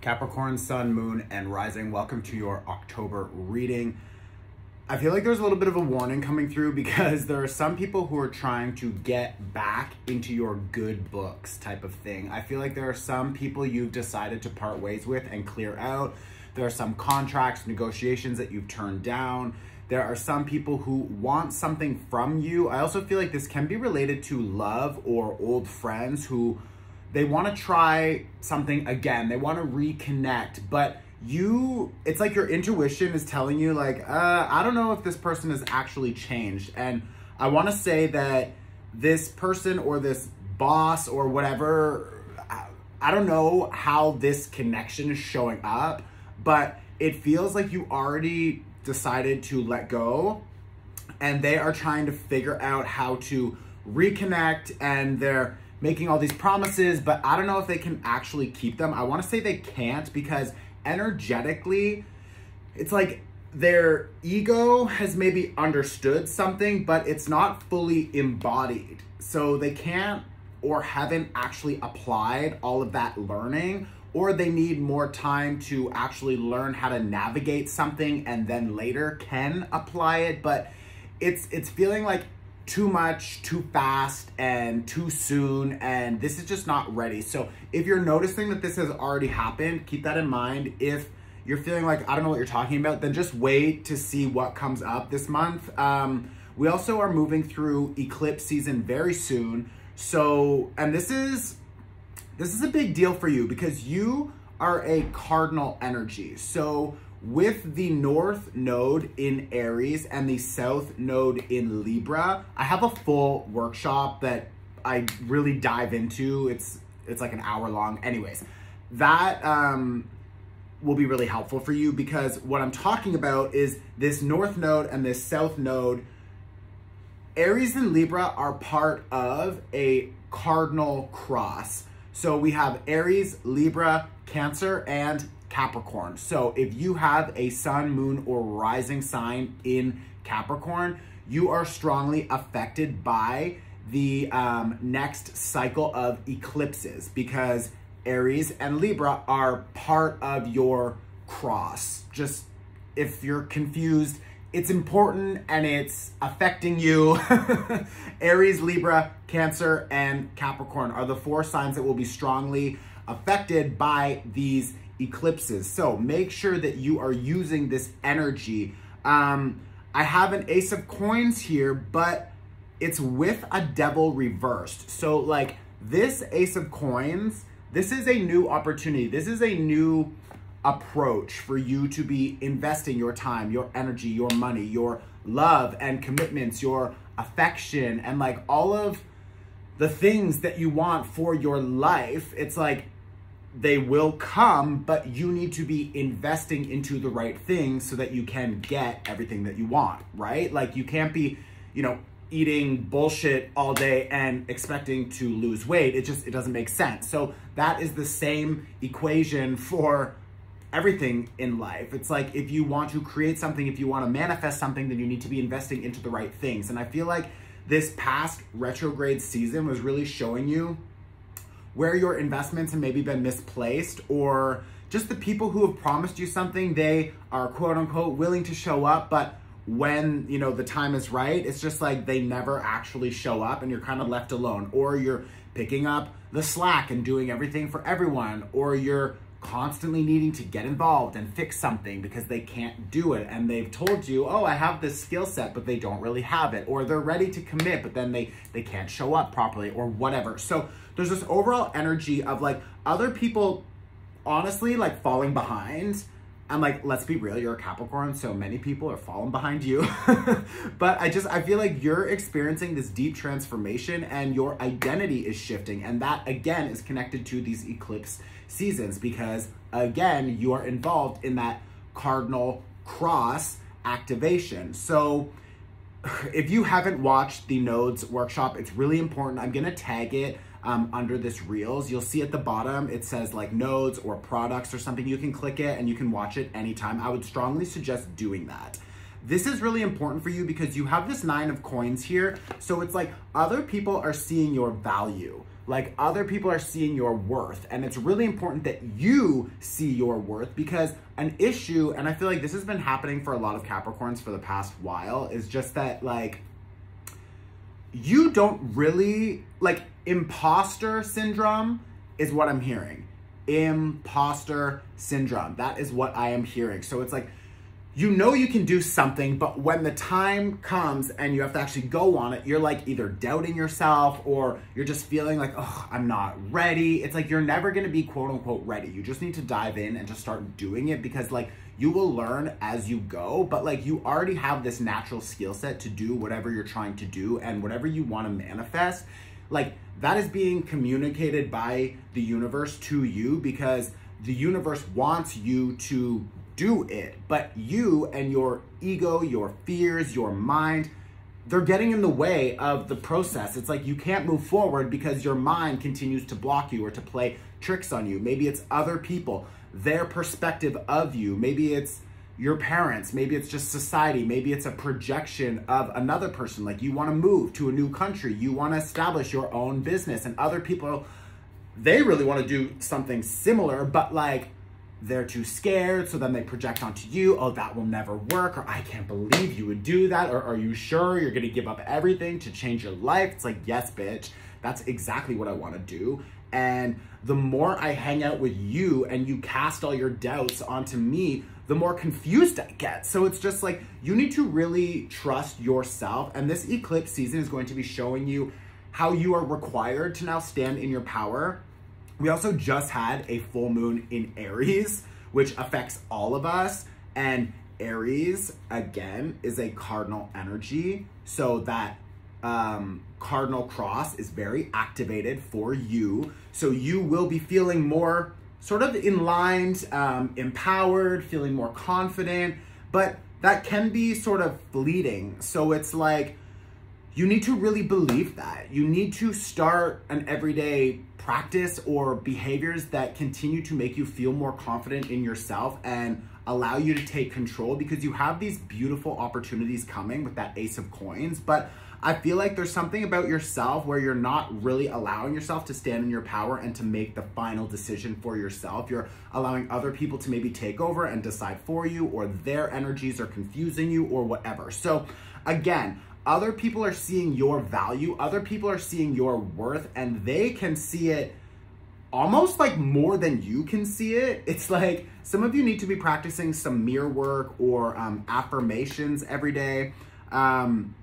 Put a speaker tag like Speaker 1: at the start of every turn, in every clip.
Speaker 1: Capricorn, Sun, Moon, and Rising, welcome to your October reading. I feel like there's a little bit of a warning coming through because there are some people who are trying to get back into your good books type of thing. I feel like there are some people you've decided to part ways with and clear out. There are some contracts, negotiations that you've turned down. There are some people who want something from you. I also feel like this can be related to love or old friends who they want to try something again. They want to reconnect, but you, it's like your intuition is telling you, like, uh, I don't know if this person has actually changed. And I want to say that this person or this boss or whatever, I don't know how this connection is showing up, but it feels like you already decided to let go and they are trying to figure out how to reconnect and they're making all these promises, but I don't know if they can actually keep them. I want to say they can't because energetically, it's like their ego has maybe understood something, but it's not fully embodied. So they can't or haven't actually applied all of that learning or they need more time to actually learn how to navigate something and then later can apply it but it's it's feeling like too much, too fast, and too soon, and this is just not ready. So if you're noticing that this has already happened, keep that in mind. If you're feeling like, I don't know what you're talking about, then just wait to see what comes up this month. Um, we also are moving through eclipse season very soon. So, and this is, this is a big deal for you because you are a cardinal energy. So with the north node in Aries and the south node in Libra, I have a full workshop that I really dive into. It's it's like an hour long. Anyways, that um, will be really helpful for you because what I'm talking about is this north node and this south node. Aries and Libra are part of a cardinal cross. So we have Aries, Libra, Cancer, and Capricorn. So if you have a sun, moon, or rising sign in Capricorn, you are strongly affected by the um, next cycle of eclipses because Aries and Libra are part of your cross. Just if you're confused, it's important and it's affecting you. Aries, Libra, Cancer, and Capricorn are the four signs that will be strongly affected by these eclipses. So make sure that you are using this energy. Um, I have an ace of coins here, but it's with a devil reversed. So like this ace of coins, this is a new opportunity. This is a new approach for you to be investing your time, your energy, your money, your love and commitments, your affection, and like all of the things that you want for your life. It's like they will come, but you need to be investing into the right things so that you can get everything that you want, right? Like you can't be, you know, eating bullshit all day and expecting to lose weight. It just it doesn't make sense. So that is the same equation for everything in life. It's like if you want to create something, if you want to manifest something, then you need to be investing into the right things. And I feel like this past retrograde season was really showing you where your investments have maybe been misplaced or just the people who have promised you something, they are quote unquote willing to show up, but when, you know, the time is right, it's just like they never actually show up and you're kind of left alone. Or you're picking up the slack and doing everything for everyone or you're constantly needing to get involved and fix something because they can't do it. And they've told you oh i have this skill set but they don't really have it. Or they're ready to commit but then they they can't show up properly or whatever. So there's this overall energy of like other people honestly like falling behind I'm like, let's be real, you're a Capricorn, so many people are falling behind you. but I just, I feel like you're experiencing this deep transformation and your identity is shifting. And that, again, is connected to these eclipse seasons because, again, you are involved in that cardinal cross activation. So if you haven't watched the Nodes workshop, it's really important. I'm to tag it um, under this Reels. You'll see at the bottom, it says like nodes or products or something. You can click it and you can watch it anytime. I would strongly suggest doing that. this is really important for you because you have this nine of coins here. So it's like other people are seeing your value. Like other people are seeing your worth. And it's really important that you see your worth because an issue, and I feel like this has been happening for a lot of Capricorns for the past while, is just that like you don't really like imposter syndrome is what I'm hearing. Imposter syndrome. That is what I am hearing. So it's like you know you can do something, but when the time comes and you have to actually go on it, you're like either doubting yourself or you're just feeling like, oh, I'm not ready. It's like you're never gonna be quote unquote ready. You just need to dive in and just start doing it because like you will learn as you go, but like you already have this natural skill set to do whatever you're trying to do and whatever you wanna manifest. Like that is being communicated by the universe to you because the universe wants you to do it. But you and your ego, your fears, your mind, they're getting in the way of the process. It's like you can't move forward because your mind continues to block you or to play tricks on you. Maybe it's other people, their perspective of you. Maybe it's your parents. Maybe it's just society. Maybe it's a projection of another person. Like you want to move to a new country. You want to establish your own business and other people, they really want to do something similar, but like they're too scared, so then they project onto you, oh, that will never work, or I can't believe you would do that, or are you sure you're gonna give up everything to change your life? It's like, yes, bitch, that's exactly what I wanna do. And the more I hang out with you and you cast all your doubts onto me, the more confused I get. So it's just like, you need to really trust yourself. And this eclipse season is going to be showing you how you are required to now stand in your power we also just had a full moon in Aries, which affects all of us. And Aries, again, is a cardinal energy. So that um, cardinal cross is very activated for you. So you will be feeling more sort of inlined, um, empowered, feeling more confident, but that can be sort of fleeting. So it's like, you need to really believe that. You need to start an everyday practice or behaviors that continue to make you feel more confident in yourself and allow you to take control because you have these beautiful opportunities coming with that ace of coins but i feel like there's something about yourself where you're not really allowing yourself to stand in your power and to make the final decision for yourself you're allowing other people to maybe take over and decide for you or their energies are confusing you or whatever so again other people are seeing your value, other people are seeing your worth, and they can see it almost like more than you can see it. It's like some of you need to be practicing some mirror work or um, affirmations every day. Um,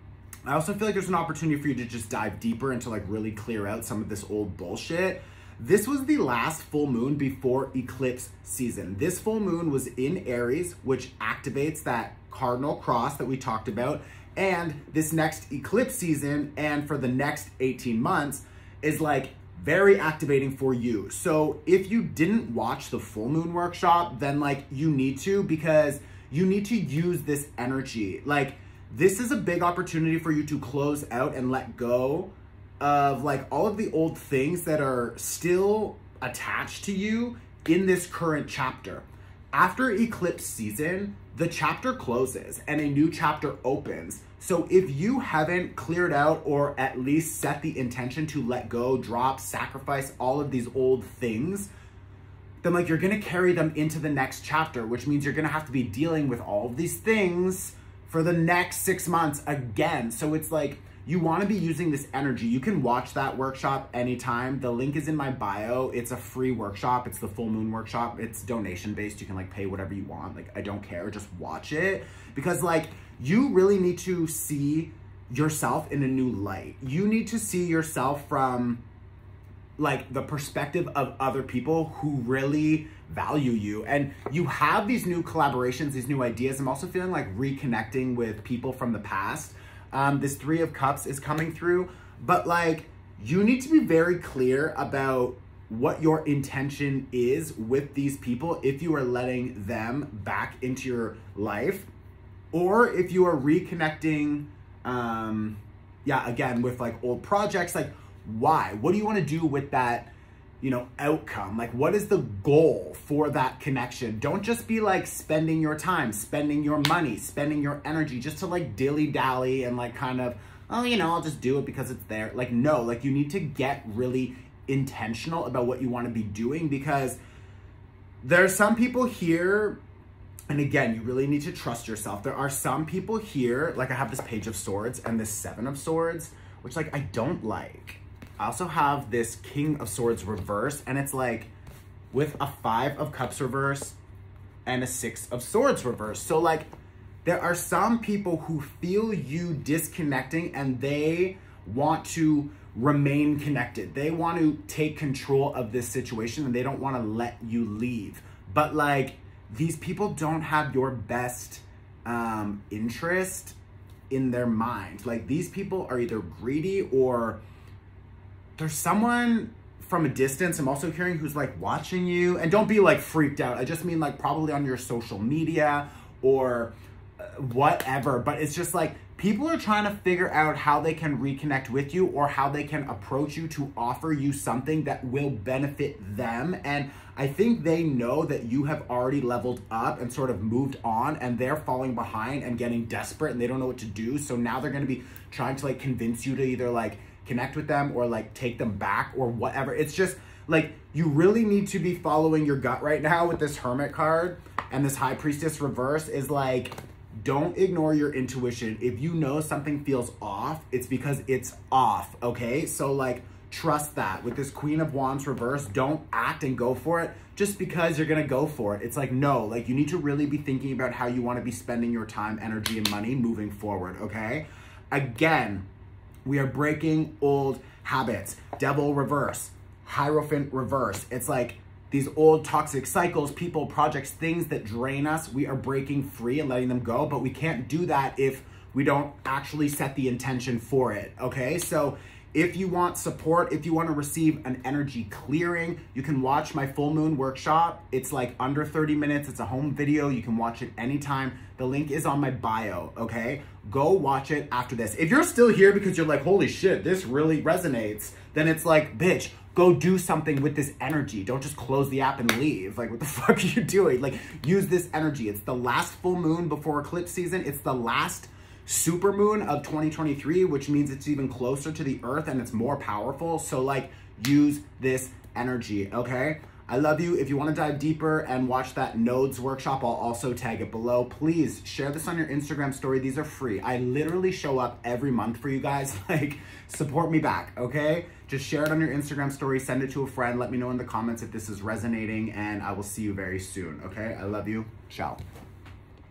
Speaker 1: I also feel like there's an opportunity for you to just dive deeper into like really clear out some of this old bullshit. This was the last full moon before eclipse season. This full moon was in Aries, which activates that cardinal cross that we talked about and this next eclipse season and for the next 18 months is like very activating for you. So if you didn't watch the full moon workshop, then like you need to because you need to use this energy. Like this is a big opportunity for you to close out and let go of like all of the old things that are still attached to you in this current chapter. After eclipse season, the chapter closes and a new chapter opens. So if you haven't cleared out or at least set the intention to let go, drop, sacrifice all of these old things, then like you're gonna carry them into the next chapter, which means you're gonna have to be dealing with all of these things for the next six months again. So it's like, you want to be using this energy. You can watch that workshop anytime. The link is in my bio. It's a free workshop. It's the full moon workshop. It's donation based. You can like pay whatever you want. Like I don't care. Just watch it because like you really need to see yourself in a new light. You need to see yourself from like the perspective of other people who really value you. And you have these new collaborations these new ideas. I'm also feeling like reconnecting with people from the past. Um, this Three of Cups is coming through, but like you need to be very clear about what your intention is with these people if you are letting them back into your life or if you are reconnecting um yeah again with like old projects. Like why what do you want to do with that you know, outcome? Like, what is the goal for that connection? Don't just be like spending your time, spending your money, spending your energy just to like dilly dally and like kind of, oh, you know, I'll just do it because it's there. Like, no, like you need to get really intentional about what you want to be doing because there are some people here and again, you really need to trust yourself. There are some people here, like I have this page of swords and this seven of swords, which like I don't like. I also have this king of swords reverse and it's like with a five of cups reverse and a six of swords reverse. So like there are some people who feel you disconnecting and they want to remain connected. They want to take control of this situation and they don't want to let you leave. But like these people don't have your best um, interest in their mind. Like these people are either greedy or there's someone from a distance I'm also hearing who's like watching you and don't be like freaked out. I just mean like probably on your social media or uh, whatever, but it's just like people are trying to figure out how they can reconnect with you or how they can approach you to offer you something that will benefit them. And I think they know that you have already leveled up and sort of moved on and they're falling behind and getting desperate and they don't know what to do. So now they're going to be trying to like convince you to either like connect with them or like take them back or whatever. It's just like you really need to be following your gut right now with this hermit card and this high priestess reverse is like don't ignore your intuition. If you know something feels off, it's because it's off, okay? So like trust that. With this Queen of Wands reverse, don't act and go for it just because you're gonna go for it. It's like, no, like you need to really be thinking about how you wanna be spending your time, energy, and money moving forward, okay? Again, we are breaking old habits. Devil reverse, Hierophant reverse. It's like these old toxic cycles, people, projects, things that drain us, we are breaking free and letting them go, but we can't do that if we don't actually set the intention for it, okay? So if you want support, if you want to receive an energy clearing, you can watch my full moon workshop. It's like under 30 minutes. It's a home video. You can watch it anytime. The link is on my bio, okay? Go watch it after this. If you're still here because you're like, holy shit, this really resonates, then it's like, bitch, go do something with this energy. Don't just close the app and leave. Like, what the fuck are you doing? Like, use this energy. It's the last full moon before eclipse season. It's the last super moon of 2023, which means it's even closer to the earth and it's more powerful. So, like, use this energy, okay? I love you. If you want to dive deeper and watch that nodes workshop, I'll also tag it below. Please share this on your Instagram story. These are free. I literally show up every month for you guys. Like, support me back, okay? Just share it on your Instagram story, send it to a friend. Let me know in the comments if this is resonating, and I will see you very soon, okay? I love you. Ciao.